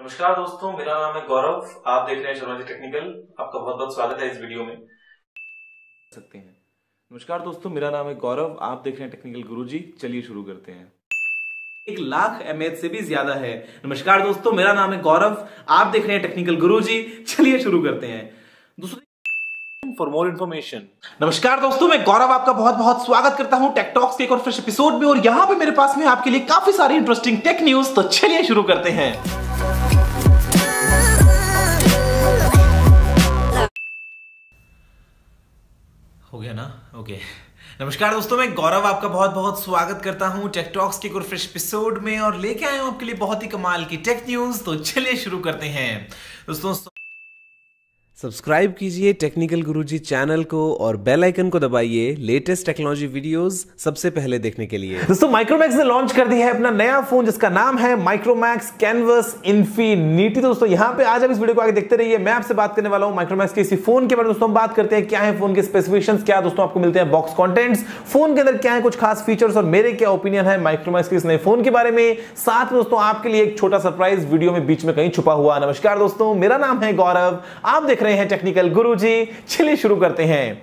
नमस्कार दोस्तों, मेरा नाम है गौरव। आप देख रहे हैं शर्मा जी टेक्निकल। आपका बहुत बहुत स्वागत है इस वीडियो में। सकते हैं। नमस्कार दोस्तों, मेरा नाम है गौरव। आप देख रहे हैं टेक्निकल गुरुजी। चलिए शुरू करते हैं। एक लाख एम से भी ज़्यादा है। नमस्कार दोस्तों, मेरा नाम है गौरव। आप देख रहे हैं टेक्निकल गुरुजी। चलिए शुरू करते हैं। दोस्तों फॉर मोर इन्फॉर्मेशन नमस्कार दोस्तों, मैं गौरव आपका बहुत बहुत स्वागत करता हूँ टेकटॉक्स के एक और फ्रेश एपिसोड में। और यहाँ पे मेरे पास में आपके लिए काफ़ी सारी इंटरेस्टिंग टेक न्यूज़ तो चलिए शुरू करते हैं। हो गया ना? ओके नमस्कार दोस्तों, मैं गौरव आपका बहुत बहुत स्वागत करता हूँ टेकटॉक्स के एक फ्रेश एपिसोड में और लेके आया हूँ आपके लिए बहुत ही कमाल की टेक न्यूज़ तो चलिए शुरू करते हैं। दोस्तों सब्सक्राइब कीजिए टेक्निकल गुरुजी चैनल को और बेल आइकन को दबाइए लेटेस्ट टेक्नोलॉजी वीडियोस सबसे पहले देखने के लिए। दोस्तों माइक्रोमैक्स ने लॉन्च कर दिया है अपना नया फ़ोन जिसका नाम है माइक्रोमैक्स कैनवस इन्फिनिटी दोस्तों, यहाँ पे आज आप इस वीडियो को आगे देखते रहिए। मैं आपसे बात करने वाला हूँ माइक्रोमैक्स के इसी फ़ोन के बारे में। दोस्तों, हम बात करते हैं क्या है फ़ोन के स्पेसिफिकेशन क्या दोस्तों आपको मिलते हैं बॉक्स कॉन्टेंट्स फ़ोन के अंदर क्या है, कुछ खास फीचर्स और मेरे क्या ओपिनियन है माइक्रोमैक्स के इस नए फ़ोन के बारे में। साथ में दोस्तों, आपके लिए एक छोटा सरप्राइज़ वीडियो में बीच में कहीं छुपा हुआ। नमस्कार दोस्तों, मेरा नाम है गौरव। आप देख रहे हैं टेक्निकल गुरुजी। चलिए शुरू करते हैं।